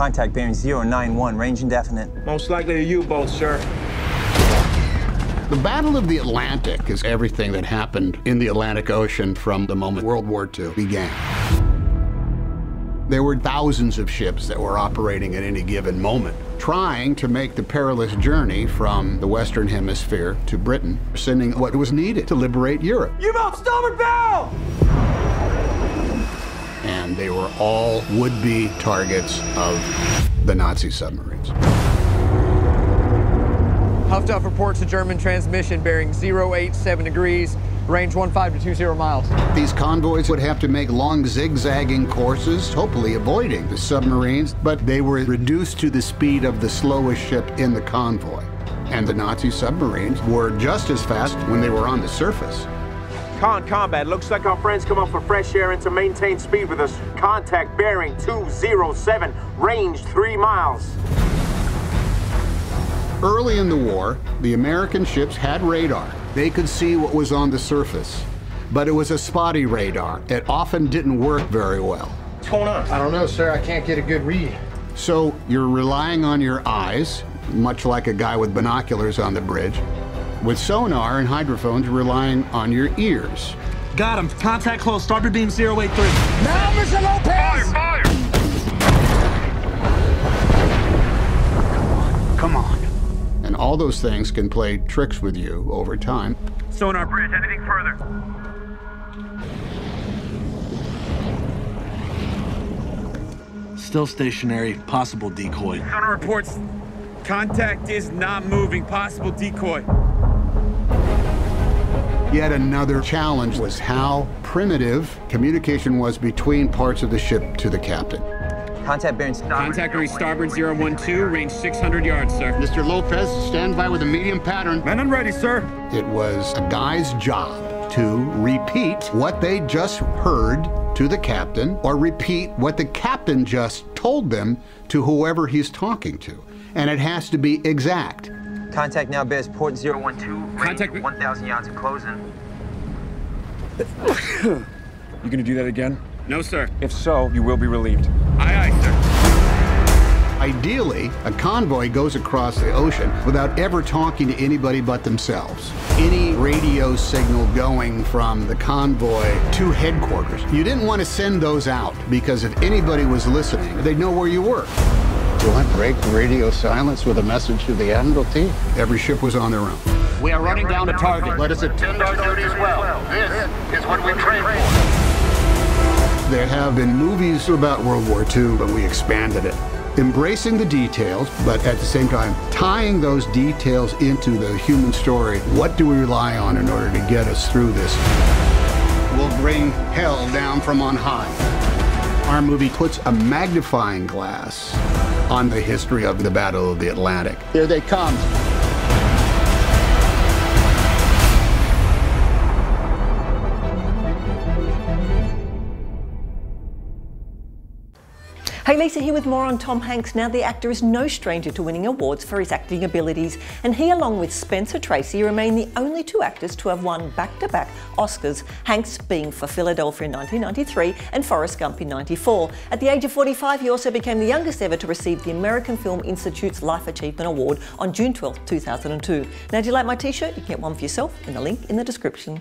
Contact bearing 091, range indefinite. Most likely a U-boat, sir. The Battle of the Atlantic is everything that happened in the Atlantic Ocean from the moment World War II began. There were thousands of ships that were operating at any given moment, trying to make the perilous journey from the Western Hemisphere to Britain, sending what was needed to liberate Europe. U-boat, starboard bow! And they were all would-be targets of the Nazi submarines. Huffduff reports a German transmission bearing 087 degrees, range 15 to 20 miles. These convoys would have to make long zigzagging courses, hopefully avoiding the submarines, but they were reduced to the speed of the slowest ship in the convoy. And the Nazi submarines were just as fast when they were on the surface. Conn combat, looks like our friends come up for fresh air and to maintain speed with us. Contact bearing 207, range 3 miles. Early in the war, the American ships had radar. They could see what was on the surface, but it was a spotty radar. It often didn't work very well. What's going on? I don't know, sir. I can't get a good read. So you're relying on your eyes, much like a guy with binoculars on the bridge. With sonar and hydrophones, relying on your ears. Got him. Contact close. Starboard beam 083. Now, Mr. Lopez! Fire! Come on. And all those things can play tricks with you over time. Sonar bridge, anything further? Still stationary. Possible decoy. Sonar reports contact is not moving. Possible decoy. Yet another challenge was how primitive communication was between parts of the ship to the captain. Contact bearing starboard. Contact bearing starboard 012, range 600 yards, sir. Mr. Lopez, stand by with a medium pattern. Men and ready, sir. It was a guy's job to repeat what they just heard to the captain or repeat what the captain just told them to whoever he's talking to. And it has to be exact. Contact now bears port 012, range Contact me- 1,000 yards of closing. You gonna do that again? No, sir. If so, you will be relieved. Aye, aye, sir. Ideally, a convoy goes across the ocean without ever talking to anybody but themselves. Any radio signal going from the convoy to headquarters, you didn't want to send those out because if anybody was listening, they'd know where you were. Do I break radio silence with a message to the Admiralty? Every ship was on their own. We are running down a target. Let us attend our duties well. This is what we train for. There have been movies about World War II, but we expanded it. Embracing the details, but at the same time, tying those details into the human story. What do we rely on in order to get us through this? We'll bring hell down from on high. Our movie puts a magnifying glass on the history of the Battle of the Atlantic. Here they come. Hey, Lisa here with more on Tom Hanks. Now, the actor is no stranger to winning awards for his acting abilities, and he, along with Spencer Tracy, remain the only two actors to have won back to back Oscars, Hanks being for Philadelphia in 1993 and Forrest Gump in 94. At the age of 45, he also became the youngest ever to receive the American Film Institute's Life Achievement Award on June 12, 2002. Now, do you like my t shirt? You can get one for yourself in the link in the description.